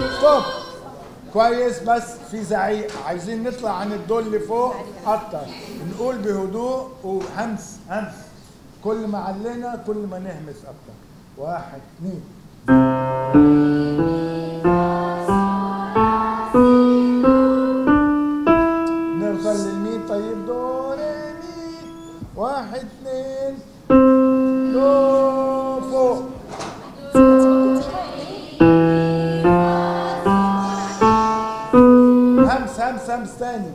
stop كويس بس في زعيق. عايزين نطلع عن الدول اللي فوق أكتر. نقول بهدوء وهمس همس. كل ما علينا كل ما نهمس أكتر. واحد اثنين نوصل للمي طيب دو ري مي واحد اثنين دو همس همس تاني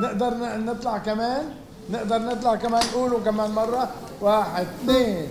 نقدر نطلع كمان؟ نقدر نطلع كمان قولوا كمان مرة. واحد اثنين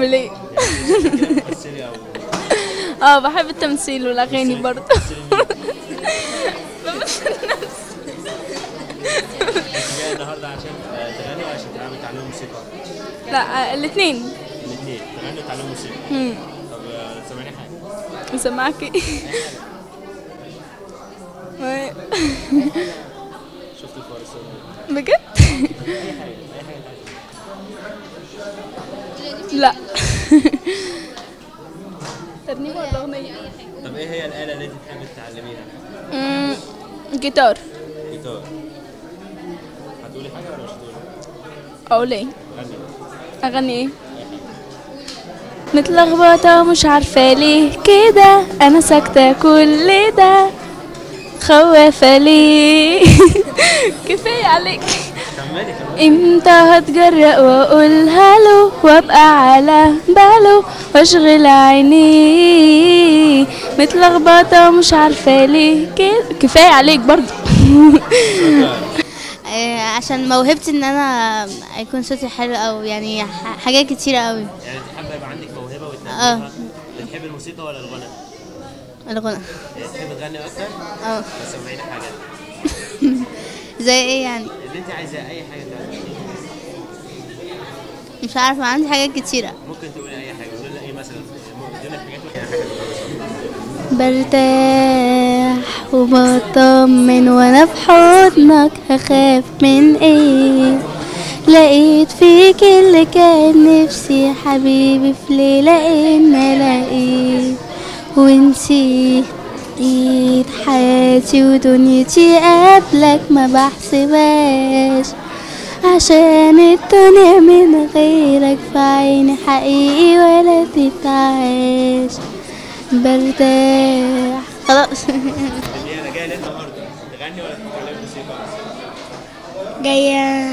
اعمل إيه آه بحب التمثيل والأغاني برضه جاي النهارده عشان آه، تغني ولا عشان تعمل تعليم موسيقى؟ لا الاثنين الاثنين تغني وتعليم موسيقى طب آه، سامعني حاجة. مسمعك إيه شفت الفارس بجد لا ترنيمة ولا أغنية؟ طب إيه هي الآلة اللي انت تحب تتعلميها؟ جيتار جيتار هتقولي حاجة ولا مش هتقولي؟ أقول إيه؟ غني أغني إيه؟ متلخبطة مش عارفة ليه كده أنا ساكتة كل ده خوافة ليه كفاية عليك كملي كملي إمتى هتجرأ واقولها له وابقى على باله واشغل عيني. متلخبطة مش عارفة ليه. كده كفاية عليك برضه. آه، عشان موهبتي إن أنا يكون صوتي حلو أو يعني حاجات كتيرة قوي يعني انت حابه يبقى عندك موهبة آه. وتنميها بتحب الموسيقى ولا الغنى؟ الغنى. يعني تحب تغني أكتر؟ آه. بس سمعيني حاجة. زي إيه يعني؟ اللي انت عايزاه أي حاجة تعمليها مش عارفة عندي حاجات كتيرة. ممكن تقولي أي حاجة قولي لنا إيه مثلا؟ حاجات برتاح وبطمن وأنا في حضنك هخاف من إيه؟ لقيت فيك اللي كان نفسي حبيبي في ليلة ان الاقيه ونسيت ايد حياتي ودنيتي قبلك ما بحسبهاش. عشان الدنيا من غيرك في عيني حقيقي ولا تتعاش. برتاح خلاص. اللي أنا جاي ليه النهارده تغني ولا تتعلم موسيقى؟ جاية.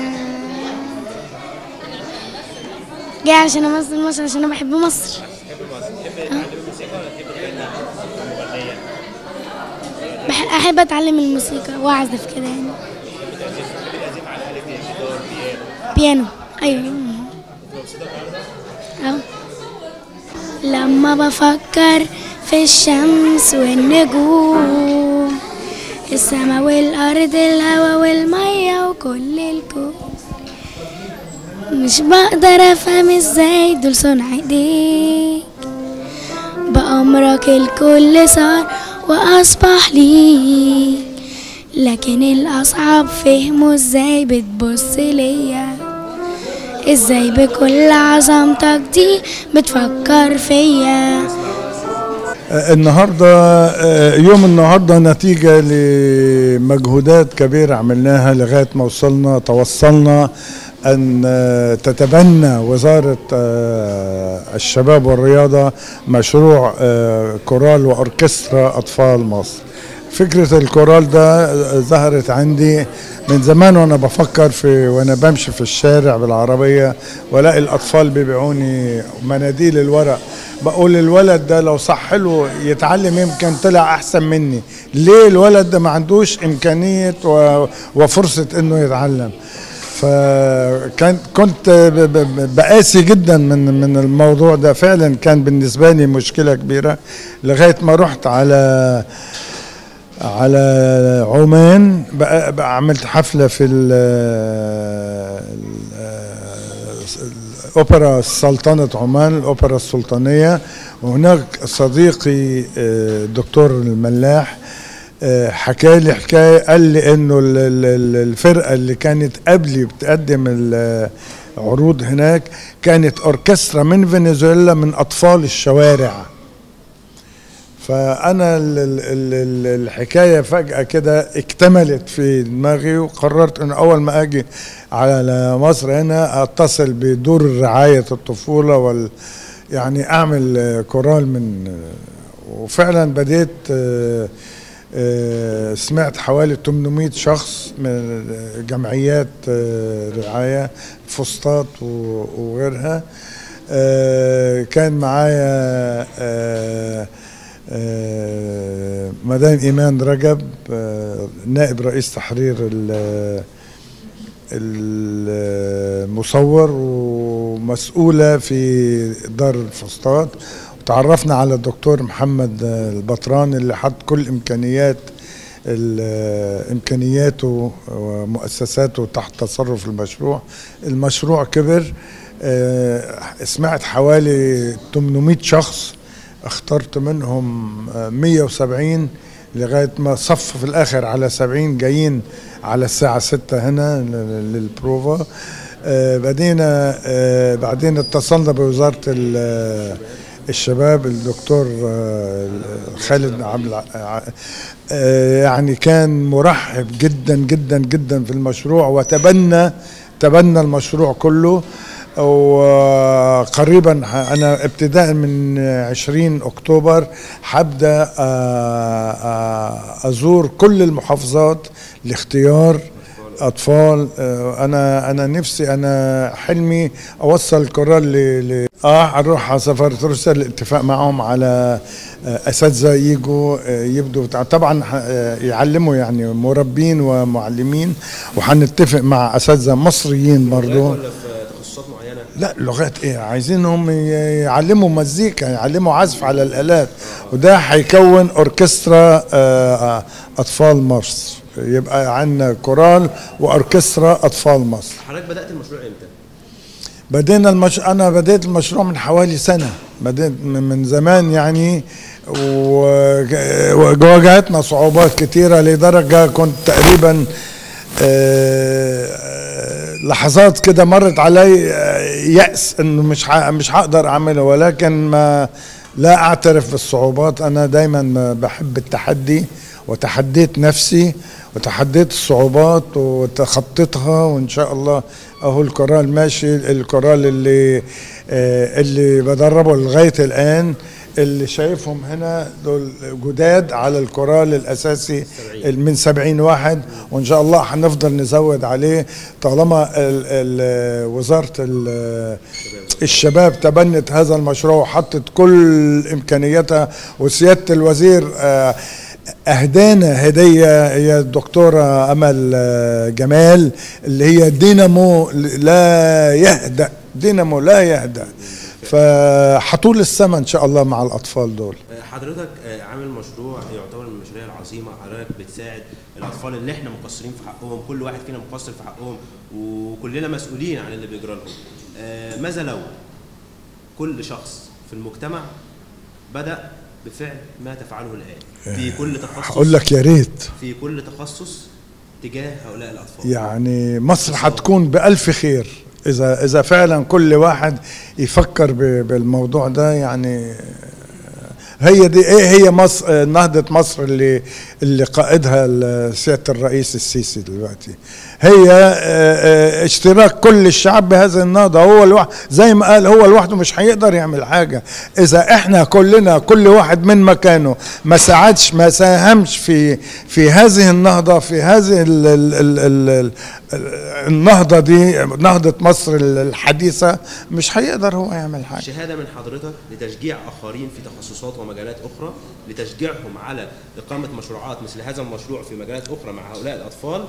جاية عشان أمثل مصر عشان أنا بحب مصر. مصر. تحب تتعلم موسيقى ولا تحب أحب أتعلم الموسيقى وأعزف كده يعني. بيانو. أيوه. اهو لما بفكر في الشمس والنجوم السما والأرض الهوا والمية وكل الكون. مش بقدر أفهم إزاي دول صنع إيديك. بأمرك الكل صار وأصبح ليك لكن الأصعب فهمه إزاي بتبص ليا؟ إزاي بكل عظمتك دي بتفكر فيا؟ النهارده يوم النهارده نتيجة لمجهودات كبيرة عملناها لغاية ما وصلنا توصلنا أن آه، تتبنى وزارة آه، الشباب والرياضة مشروع آه، كورال وأوركسترا أطفال مصر. فكرة الكورال ده ظهرت عندي من زمان وأنا بفكر في وأنا بمشي في الشارع بالعربية وألاقي الأطفال بيبيعوني مناديل الورق. بقول الولد ده لو صح له يتعلم يمكن طلع أحسن مني. ليه الولد ده ما عندوش إمكانية وفرصة إنه يتعلم؟ فكان كنت بقاسي جدا من من الموضوع ده. فعلا كان بالنسبة لي مشكلة كبيرة لغاية ما رحت على على عمان. بقى, بقى عملت حفلة في ال ال- الأوبرا سلطنة عمان الأوبرا السلطانية. وهناك صديقي آه، الدكتور الملاح حكى لي حكاية قال لي إنه ال- ال- ال- الفرقة اللي كانت قبلي بتقدم العروض هناك كانت أوركسترا من فنزويلا من أطفال الشوارع. فأنا ال- ال- ال- ال- الحكاية فجأة كده اكتملت في دماغي وقررت ان أول ما أجي على مصر هنا أتصل بدور رعاية الطفولة وال يعني أعمل آه، كورال من آه، وفعلا بديت آه، آه، سمعت حوالي 800 شخص من جمعيات آه، رعاية فسطاط وغيرها. آه، كان معايا آه، آه، مدام إيمان رجب آه، نائب رئيس تحرير ال- المصور ومسؤولة في دار الفسطاط. وتعرفنا على الدكتور محمد البطران اللي حط كل إمكانيات ال- إمكانياته ومؤسساته تحت تصرف المشروع. المشروع كبر آه، سمعت حوالي 800 شخص اخترت منهم آه، 170 لغاية ما صف في الآخر على 70 جايين على الساعة 6 هنا لل- للبروفا. آه، بدينا آه، بعدين اتصلنا بوزارة الشباب الدكتور آه، خالد عبد آه، يعني كان مرحب جدا جدا جدا في المشروع وتبنى تبنى المشروع كله. وقريبا أنا ابتداء من 20 أكتوبر حبدأ آه، أزور كل المحافظات لاختيار أطفال آه، أنا أنا نفسي أنا حلمي أوصل القرار ل آه هنروح على سفاره روسيا الاتفاق معهم على آه، أساتذة يجوا آه، يبدوا. طبعا يعلموا يعني مربين ومعلمين. وهنتفق مع أساتذة مصريين معينة؟ لا لغات إيه؟ عايزينهم يعلموا مزيكا يعلموا عزف على الآلات. وده هيكون أوركسترا أطفال مصر. يبقى عندنا كورال وأوركسترا أطفال مصر. حضرتك بدأت المشروع إمتى؟ بدينا المش... أنا بديت المشروع من حوالي سنة. بديت من زمان يعني وواجهتنا صعوبات كتيرة لدرجة كنت تقريبا آه، لحظات كده مرت علي آه، يأس إنه مش ح... مش هقدر أعمله. ولكن ما لا أعترف بالصعوبات. أنا دايما بحب التحدي. وتحديت نفسي وتحديت الصعوبات وتخطيتها وإن شاء الله أهو الكورال ماشي الكورال اللي آه، اللي بدربه لغاية الآن اللي شايفهم هنا دول جداد على الكورال الأساسي من 70 واحد وإن شاء الله هنفضل نزود عليه طالما ال ال وزارة ال الشباب تبنت هذا المشروع وحطت كل إمكانياتها وسيادة الوزير آه، اهدانا هدية هي الدكتورة أمل آه، جمال اللي هي دينامو لا يهدأ دينامو لا يهدأ. فحطول السما إن شاء الله مع الأطفال دول. آه، حضرتك آه، عامل مشروع يعتبر من المشاريع العظيمة. حضرتك بتساعد الأطفال اللي إحنا مقصرين في حقهم كل واحد فينا مقصر في حقهم وكلنا مسؤولين عن اللي بيجرى لهم. ماذا لو كل شخص في المجتمع بدأ بفعل ما تفعله الآن. في كل تخصص هقول لك يا ريت. في كل تخصص تجاه هؤلاء الأطفال. يعني مصر هتكون بألف خير. إذا إذا فعلا كل واحد يفكر بالموضوع ده يعني هي دي إيه هي مصر نهضة مصر اللي اللي قائدها سيادة الرئيس السيسي دلوقتي. هي آه، آه، اشتراك كل الشعب بهذه النهضة. هو الواحد زي ما قال هو لوحده مش هيقدر يعمل حاجة. إذا إحنا كلنا كل واحد من مكانه ما ساعدش ما ساهمش في في هذه النهضة في هذه ال ال ال ال ال النهضة دي نهضة مصر الحديثة مش هيقدر هو يعمل حاجة. شهادة من حضرتك لتشجيع آخرين في تخصصات ومجالات أخرى لتشجيعهم على إقامة مشروعات مثل هذا المشروع في مجالات أخرى مع هؤلاء الأطفال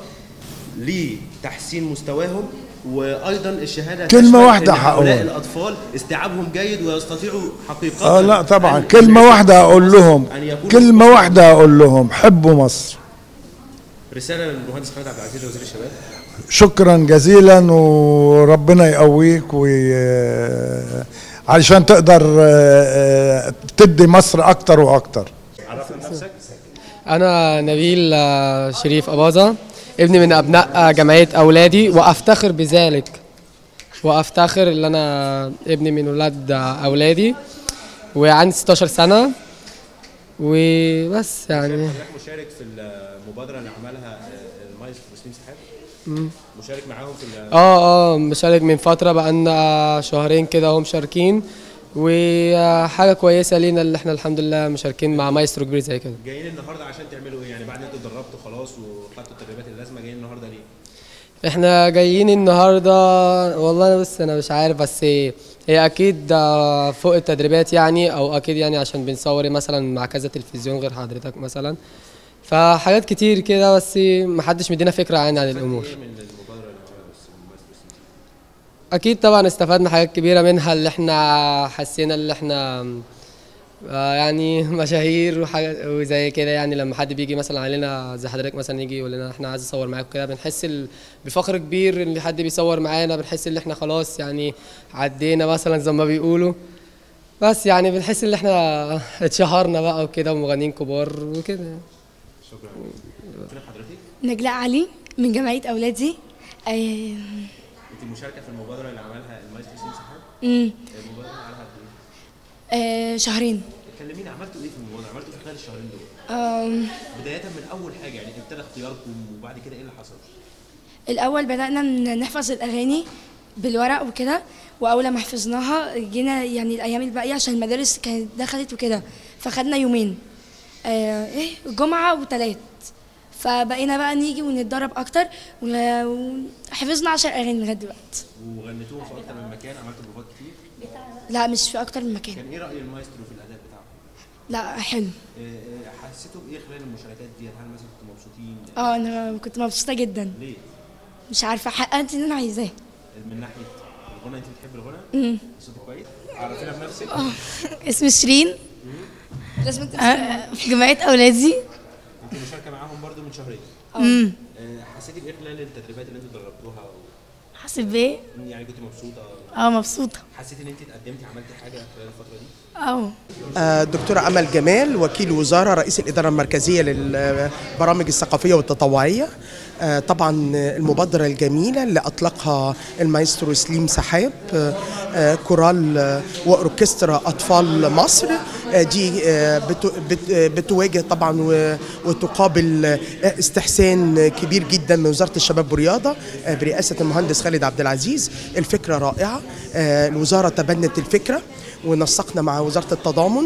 لتحسين مستواهم وأيضا الشهادة واحدة إن هؤلاء. الأطفال استيعابهم جيد ويستطيعوا حقيقة آه لا طبعا. أن- كلمة واحدة أقول لهم. كلمة واحدة أقول لهم. حبوا مصر. رسالة للمهندس خالد عبد العزيز وزير الشباب. شكرا جزيلا وربنا يقويك وي... علشان تقدر آه، آه، تدي مصر أكتر وأكتر. عرفنا نفسك أنا نبيل آه، شريف أباظة ابني من أبناء آه، جمعية أولادي وأفتخر بذلك. وأفتخر إن أنا ابني من ولاد آه، أولادي. وعندي 16 سنة. وبس يعني. حضرتك مشارك في المبادرة اللي عملها المايسترو سليم سحاب. مشارك معاهم في ال- آه آه مشارك من فترة بقالنا شهرين كده هم مشاركين. وحاجة كويسة لينا اللي إحنا الحمد لله مشاركين مع مايسترو كبير زي كده. جايين النهارده عشان تعملوا إيه؟ يعني بعد ما أنتوا اتدربتوا خلاص وخدتوا التدريبات اللازمة جايين النهارده ليه؟ إحنا جايين النهارده والله أنا بس أنا مش عارف بس هي أكيد فوق التدريبات يعني أو أكيد يعني عشان بنصور مثلا مع كذا تلفزيون غير حضرتك مثلا. فحاجات كتير كده بس محدش مدينا فكرة عن عن الأمور إيه من المبادره اللي عملها بس المايسترو مسلم سحاب أكيد طبعا استفدنا حاجات كبيرة منها اللي إحنا حسينا اللي إحنا آه، يعني مشاهير وزي كده. يعني لما حد بيجي مثلا علينا زي حضرتك مثلا يجي يقول لنا إحنا عايز أصور معاكم كده بنحس بفخر كبير إن حد بيصور معانا بنحس ان إحنا خلاص يعني عدينا مثلا زي ما بيقولوا. بس يعني بنحس ان إحنا اتشهرنا بقى وكده ومغنيين كبار وكده. شكرا. حضرتك نجلاء علي من جمعية أولادي. آه، انت مشاركه في المبادرة اللي عملها المايسترو مسلم سحاب مم، المبادرة عملها قد إيه شهرين. كلميني عملتوا إيه في المبادرة؟ عملتوا إيه خلال الشهرين دول؟ آم، بداية من أول حاجة يعني ابتدى اختياركم وبعد كده إيه اللي حصل؟ الأول بدأنا ن- نحفظ الأغاني بالورق وكده وأول ما حفظناها جينا يعني الأيام الباقية عشان المدارس كانت دخلت وكده فخدنا يومين. آه، إيه جمعة وتلات. فبقينا بقى نيجي ونتدرب أكتر ون- وحفظنا عشر أغاني لغاية دلوقتي. وغنيتوهم في أكتر من مكان؟ عملتوا بروفات كتير؟ لا مش في أكتر من مكان. كان إيه رأي المايسترو في الأداء بتاعه لا حلو. إيه إيه حسيتوا بإيه خلال المشاركات ديت؟ هل مثلا كنتوا مبسوطين؟ آه أنا كنت مبسوطة جدا. ليه؟ مش عارفة حققت اللي أنا عايزاه. من ناحية الغنى أنت بتحب الغنى؟ امم صوتك كويس؟ عرفينا بنفسك؟ اسمي شيرين. آه، في جمعية أولادي. انت مشاركة معاهم برضو من شهرين. امم آه، حسيتي بإيه خلال التدريبات اللي أنتوا دربتوها حاسة بإيه يعني كنت مبسوطة؟ آه مبسوطة. حسيتي إن انت اتقدمتي عملتي حاجة خلال الفترة دي؟ آه. آه، دكتورة أمل جمال وكيل وزارة رئيس الإدارة المركزية للبرامج الثقافية والتطوعية. آه، طبعا المبادرة الجميلة اللي أطلقها المايسترو سليم سحاب آه، آه، كورال آه، وأوركسترا أطفال مصر. آه، دي آه، بت- آه، بتواجه طبعا وتقابل آه، استحسان كبير جدا من وزارة الشباب والرياضة آه، برئاسة المهندس خالد عبد العزيز. الفكرة رائعة. آه، الوزارة تبنت الفكرة. ونسقنا مع وزارة التضامن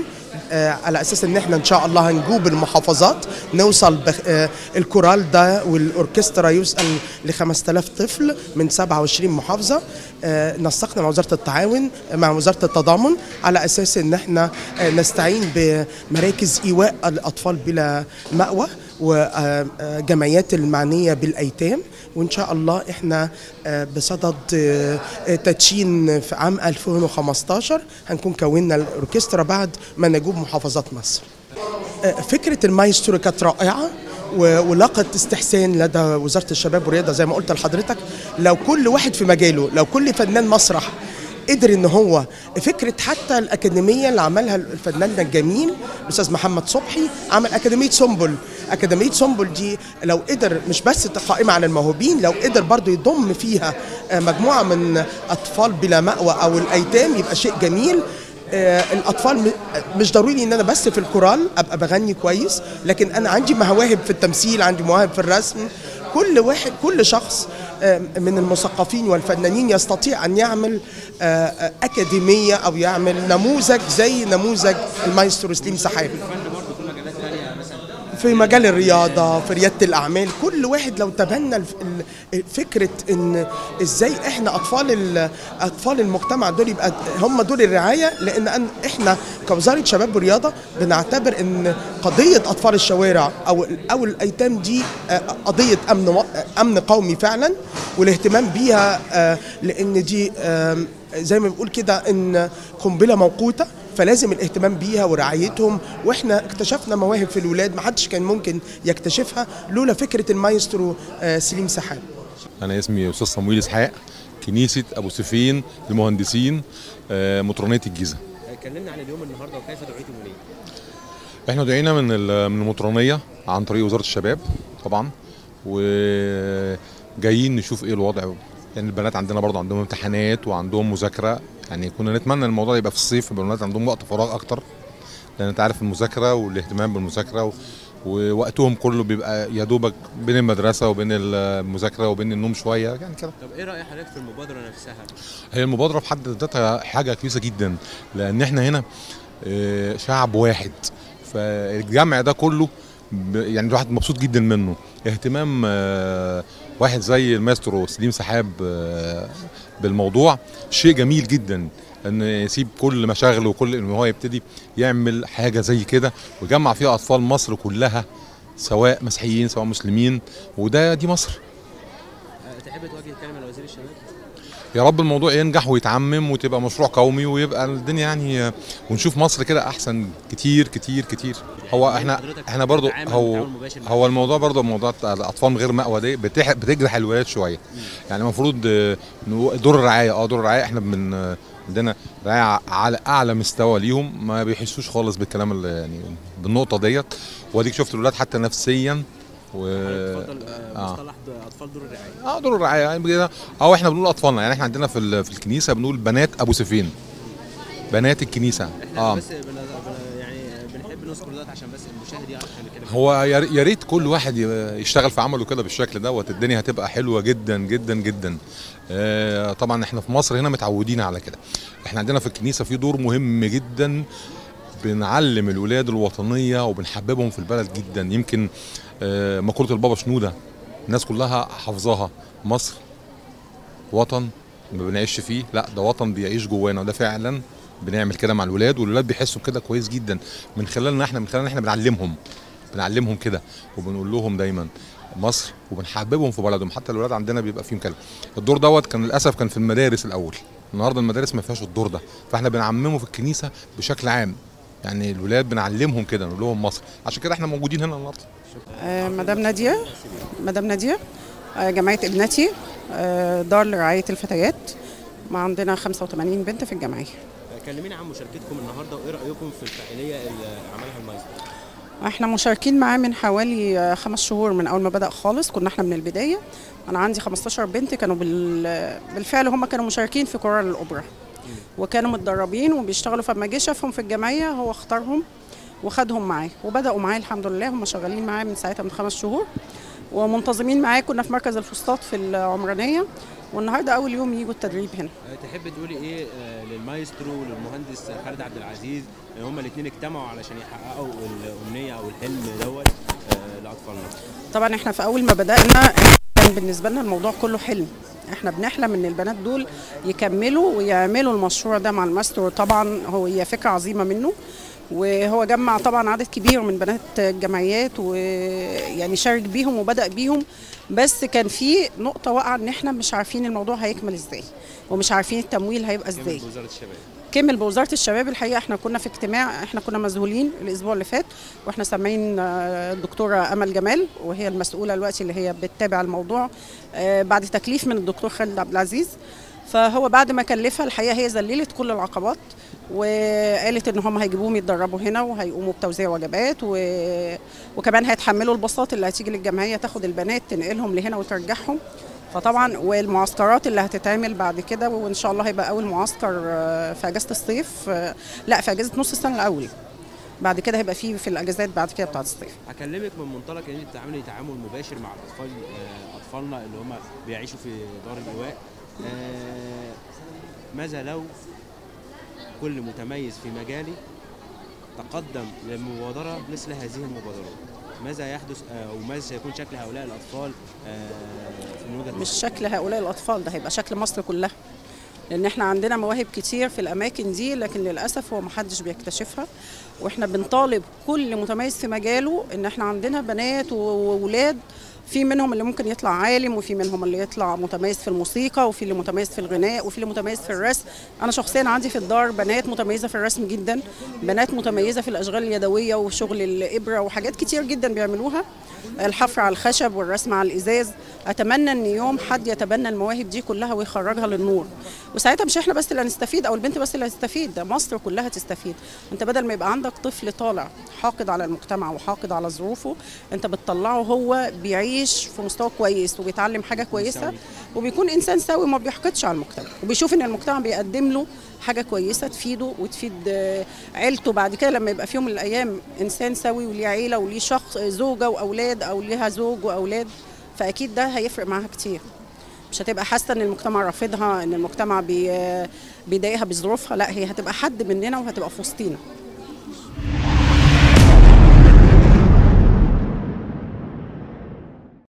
آه، على أساس إن إحنا إن شاء الله هنجوب المحافظات نوصل. آه، الكورال ده والأوركسترا يوصل ل 5000 طفل من 27 محافظة آه، نسقنا مع وزارة التعاون مع وزارة التضامن على أساس إن إحنا نستعين بمراكز إيواء الأطفال بلا مأوى وجمعيات المعنية بالأيتام. وإن شاء الله إحنا آه، بصدد آه، تدشين في عام 2015 هنكون كونا الأوركسترا بعد ما نجوب محافظات مصر. آه، فكرة المايسترو كانت رائعة و- ولقت استحسان لدى وزارة الشباب والرياضة. زي ما قلت لحضرتك لو كل واحد في مجاله لو كل فنان مسرح قدر إن هو فكرة حتى الأكاديمية اللي عملها الفنان الجميل الاستاذ محمد صبحي عمل أكاديمية سنبل. أكاديمية سنبل دي لو قدر مش بس قائمه على الموهوبين لو قدر برضو يضم فيها آه، مجموعة من أطفال بلا مأوى أو الأيتام يبقى شيء جميل. آه، الأطفال مش ضروري إن أنا بس في الكورال أبقى بغني كويس لكن أنا عندي مواهب في التمثيل عندي مواهب في الرسم. كل واحد كل شخص آه، من المثقفين والفنانين يستطيع أن يعمل أكاديمية أو يعمل نموذج زي نموذج المايسترو سليم سحاب في مجال الرياضة في ريادة الأعمال كل واحد لو تبنى فكرة إن إزاي إحنا أطفال ال- أطفال المجتمع دول يبقى هم دول الرعاية لأن أن- إحنا كوزارة شباب ورياضة بنعتبر إن قضية أطفال الشوارع أو أو الأيتام دي آه، قضية أمن أمن قومي فعلا والاهتمام بيها آه، لأن دي زي ما بنقول كده إن قنبلة موقوتة. فلازم الاهتمام بيها ورعايتهم. وإحنا اكتشفنا مواهب في الولاد ما حدش كان ممكن يكتشفها لولا فكرة المايسترو آه، سليم سحاب. أنا اسمي أستاذ صمويل إسحاق كنيسة أبو سفين للمهندسين آه، مطرانيه الجيزة. كلمنا عن اليوم النهارده وكيف دعيتم إليه؟ إحنا دعينا من ال- من المطرانيه عن طريق وزارة الشباب طبعا وجايين نشوف إيه الوضع. يعني البنات عندنا برضه عندهم امتحانات وعندهم مذاكرة يعني كنا نتمنى الموضوع يبقى في الصيف يبقى البنات عندهم وقت فراغ أكتر لأن أنت عارف المذاكرة والاهتمام بالمذاكرة و... ووقتهم كله بيبقى يا دوبك بين المدرسة وبين المذاكرة وبين النوم شوية يعني كده. طب إيه رأي حضرتك في المبادرة نفسها؟ هي المبادرة في حد ذاتها حاجة كويسة جدا لأن إحنا هنا آه، شعب واحد فالجمع ده كله يعني الواحد مبسوط جدا منه. اهتمام آه، واحد زي الماسترو سليم سحاب آه، بالموضوع شيء جميل جدا إن يسيب كل مشاغله وكل إن هو يبتدي يعمل حاجة زي كده ويجمع فيها أطفال مصر كلها سواء مسيحيين سواء مسلمين وده دي مصر. تحب توجه كلمه لوزير الشباب؟ يا رب الموضوع ينجح ويتعمم وتبقى مشروع قومي ويبقى الدنيا يعني ونشوف مصر كده أحسن كتير كتير كتير. هو إحنا إحنا برضو هو هو الموضوع برضو موضوع الأطفال غير مأوى دي بتجرح الولاد شوية. يعني المفروض دور الرعاية. آه دور الرعاية. إحنا من آه، عندنا رعاية على أعلى مستوى ليهم. ما بيحسوش خالص بالكلام اللي يعني بالنقطة ديت. وأديك شفت الولاد حتى نفسيا و اتفضل آه. مصطلح أطفال دور الرعاية. آه دور الرعاية. يعني أو إحنا بنقول أطفالنا يعني إحنا عندنا في في الكنيسة بنقول بنات أبو سفين. بنات الكنيسة. إحنا آه. بس. يعني بنحب نذكر ده عشان بس المشاهد يعرف هو يا ريت كل واحد يشتغل في عمله كده بالشكل دوت. الدنيا هتبقى حلوة جدا جدا جدا. آه طبعا إحنا في مصر هنا متعودين على كده. إحنا عندنا في الكنيسة في دور مهم جدا. بنعلم الولاد الوطنية وبنحببهم في البلد جدا. يمكن آه مقولة البابا شنودة. الناس كلها حافظاها. مصر وطن ما بنعيش فيه. لا ده وطن بيعيش جوانا وده فعلا بنعمل كده مع الولاد والولاد بيحسوا كده كويس جدا. من خلالنا إحنا من خلالنا إحنا بنعلمهم بنعلمهم كده وبنقول لهم دايما مصر وبنحببهم في بلدهم. حتى الولاد عندنا بيبقى فيهم كده الدور دوت كان للأسف كان في المدارس الأول. النهارده المدارس ما فيهاش الدور ده. فاحنا بنعممه في الكنيسة بشكل عام. يعني الولاد بنعلمهم كده نقول لهم مصر. عشان كده إحنا موجودين هنا النهارده. آه، مدام نادية. مدام نادية. آه، جمعية ابنتي. آه، دار لرعاية الفتيات. ما عندنا 85 بنت في الجمعية. كلمينا عن مشاركتكم النهارده. وايه رأيكم في الفاعلية اللي عملها المايسترو؟ إحنا مشاركين معاه من حوالي خمس شهور من أول ما بدأ خالص. كنا إحنا من البداية. أنا عندي 15 بنت كانوا بال- بالفعل هم كانوا مشاركين في كورال الأوبرا. وكانوا متدربين وبيشتغلوا. فلما جه شافهم في الجمعية هو اختارهم وخدهم معاه. وبدأوا معاه الحمد لله. هم شغالين معاه من ساعتها من خمس شهور. ومنتظمين معاه. كنا في مركز الفسطاط في العمرانية. والنهاردة أول يوم يجوا التدريب هنا. تحب تقولي إيه آه، للمايسترو وللمهندس خالد عبد العزيز؟ آه، هما الاثنين اجتمعوا علشان يحققوا الأمنية أو الحلم دوت لأطفالنا. طبعا إحنا في أول ما بدأنا كان بالنسبة لنا الموضوع كله حلم. إحنا بنحلم إن البنات دول يكملوا ويعملوا المشروع ده مع الماستر طبعا هو هي فكرة عظيمة منه. وهو جمع طبعا عدد كبير من بنات الجمعيات ويعني شارك بيهم وبدأ بيهم. بس كان في نقطة واقعة إن إحنا مش عارفين الموضوع هيكمل إزاي ومش عارفين التمويل هيبقى إزاي. وزارة الشباب. كمل بوزارة الشباب. الحقيقة إحنا كنا في اجتماع إحنا كنا مذهولين الأسبوع اللي فات وإحنا سامعين آه، الدكتورة أمل جمال وهي المسؤولة دلوقتي اللي هي بتتابع الموضوع آه، بعد تكليف من الدكتور خالد عبد العزيز. فهو بعد ما كلفها الحقيقة هي ذللت كل العقبات وقالت إن هم هيجيبوهم يتدربوا هنا وهيقوموا بتوزيع وجبات و... وكمان هيتحملوا الباصات اللي هتيجي للجمعية تاخد البنات تنقلهم لهنا وترجعهم. فطبعا والمعسكرات اللي هتتعمل بعد كده وإن شاء الله هيبقى أول معسكر آه، في أجازة الصيف آه، لا في أجازة نص السنة الأول. بعد كده هيبقى فيه في الأجازات بعد كده بتاعت الصيف. هكلمك من منطلق إن أنت بتعملي تعامل مباشر مع الأطفال آه، أطفالنا اللي هم بيعيشوا في دار الايواء ماذا لو كل متميز في مجالي تقدم لمبادرة مثل هذه المبادرات؟ ماذا يحدث آه، أو ماذا سيكون شكل هؤلاء الأطفال آه، من وجهه مش؟ شكل هؤلاء الأطفال ده هيبقى شكل مصر كلها لأن إحنا عندنا مواهب كتير في الأماكن دي لكن للأسف هو محدش بيكتشفها وإحنا بنطالب كل متميز في مجاله إن إحنا عندنا بنات وولاد في منهم اللي ممكن يطلع عالم وفي منهم اللي يطلع متميز في الموسيقى وفي اللي متميز في الغناء وفي اللي متميز في الرسم. أنا شخصيا عندي في الدار بنات متميزة في الرسم جدا بنات متميزة في الأشغال اليدوية وشغل الإبرة وحاجات كتير جدا بيعملوها. الحفر على الخشب والرسم على الإزاز. أتمنى إن يوم حد يتبنى المواهب دي كلها ويخرجها للنور. وساعتها مش إحنا بس اللي هنستفيد أو البنت بس اللي هتستفيد ده مصر كلها تستفيد. أنت بدل ما يبقى عندك طفل طالع حاقد على المجتمع وحاقد على ظروفه أنت بتطلعه هو بيعيش في مستوى كويس وبيتعلم حاجة كويسة وبيكون إنسان سوي ما بيحقدش على المجتمع. وبيشوف إن المجتمع بيقدم له حاجة كويسة تفيده وتفيد آه، عيلته. بعد كده لما يبقى في يوم من الأيام إنسان سوي وليه عيلة وليه شخص زوجة وأولاد أو ليها زوج وأولاد فأكيد ده هيفرق معاها كتير. مش هتبقى حاسة إن المجتمع رافضها إن المجتمع بي بيضايقها بظروفها لأ هي هتبقى حد مننا وهتبقى في وسطينا.